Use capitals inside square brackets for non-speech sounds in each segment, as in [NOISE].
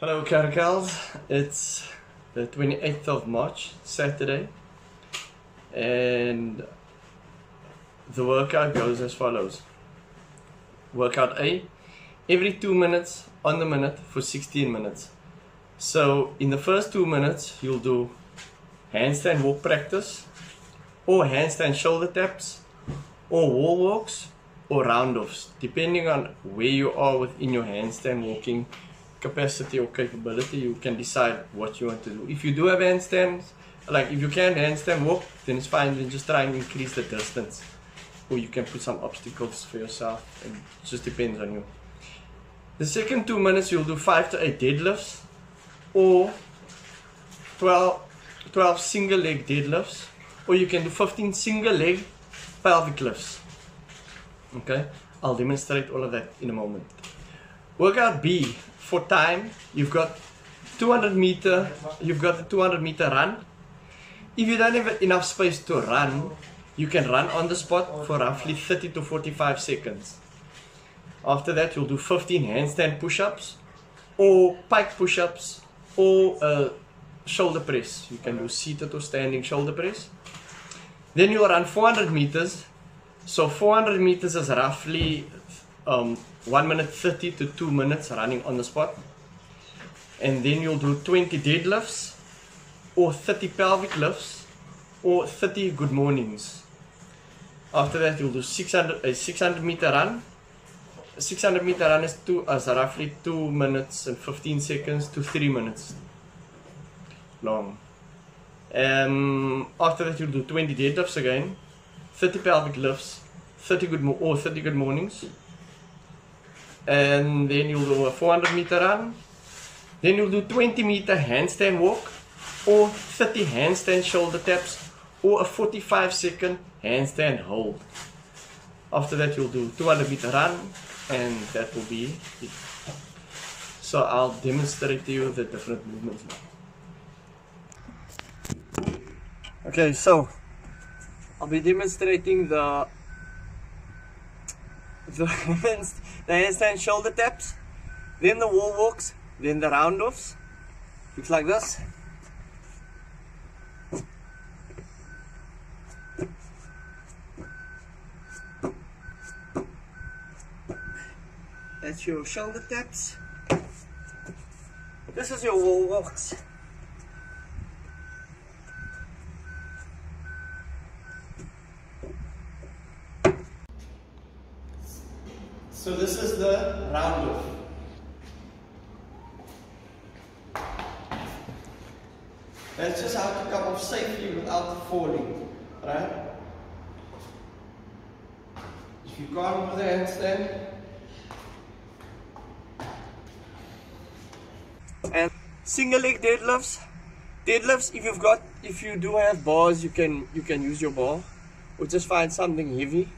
Hello Caracals, it's the 28th of March, Saturday, and the workout goes as follows. Workout A, every 2 minutes on the minute for 16 minutes. So in the first 2 minutes you'll do handstand walk practice, or handstand shoulder taps, or wall walks, or round offs, depending on where you are within your handstand walking capacity or capability, you can decide what you want to do. If you do have handstands, like if you can handstand walk, then it's fine. Then just try and increase the distance, or you can put some obstacles for yourself. And it just depends on you. The second two minutes, you'll do five to eight deadlifts, or 12, 12 single leg deadlifts, or you can do 15 single leg pelvic lifts. Okay, I'll demonstrate all of that in a moment. Workout B for time, you've got 200 meter, you've got a 200 meter run. If you don't have enough space to run, you can run on the spot for roughly 30 to 45 seconds. After that, you'll do 15 handstand push-ups or pike push-ups or shoulder press. You can do seated or standing shoulder press. Then you'll run 400 meters. So 400 meters is roughly um, 1 minute 30 to 2 minutes running on the spot. And then you'll do 20 deadlifts or 30 pelvic lifts or 30 good mornings. After that you'll do 600, a 600 meter run. 600 meter run is, two, is roughly 2 minutes and 15 seconds to 3 minutes long. Um, after that you'll do 20 deadlifts again, 30 pelvic lifts, 30 good or 30 good mornings, and then you'll do a 400 meter run. Then you'll do 20 meter handstand walk, or 30 handstand shoulder taps, or a 45 second handstand hold. After that you'll do 200 meter run, and that will be it. So I'll demonstrate to you the different movements now. Okay, so I'll be demonstrating the the, [LAUGHS] the handstand shoulder taps, then the wall walks, then the round offs. Looks like this. That's your shoulder taps. This is your wall walks. So this is the round off. That's just how to come off safely without falling, right? If you can't with the handstand, and single leg deadlifts. Deadlifts, if you've got, if you do have bars, you can you can use your bar, or just find something heavy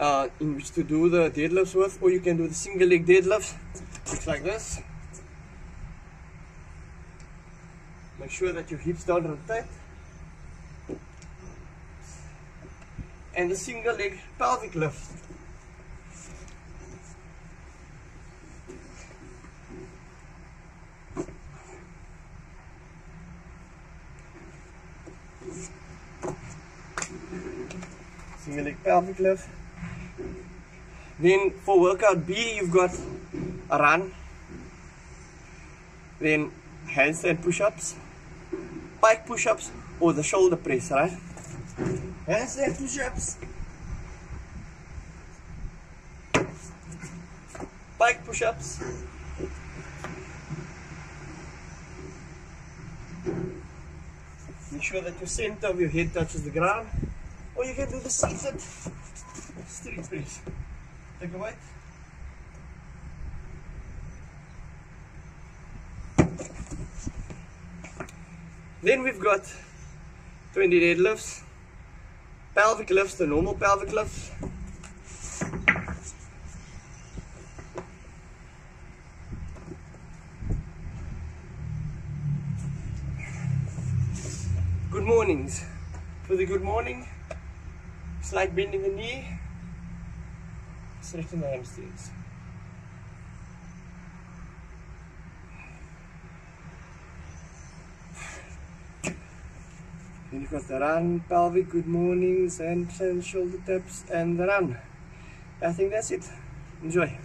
uh, in which to do the deadlifts with or you can do the single leg deadlifts. Looks like this. Make sure that your hips don't rotate. And the single leg pelvic lift. Single leg pelvic lift then for workout B, you've got a run, then handstand push-ups, pike push-ups, or the shoulder press, right? Handstand push-ups, pike push-ups, Make sure that your center of your head touches the ground, or you can do the seated street press. Take a bite. Then we've got 20 deadlifts, pelvic lifts, the normal pelvic lifts. Good mornings. For the good morning, slight bending in the knee, and. Then you've got the run, pelvic, good mornings, and shoulder taps, and the run. I think that's it. Enjoy.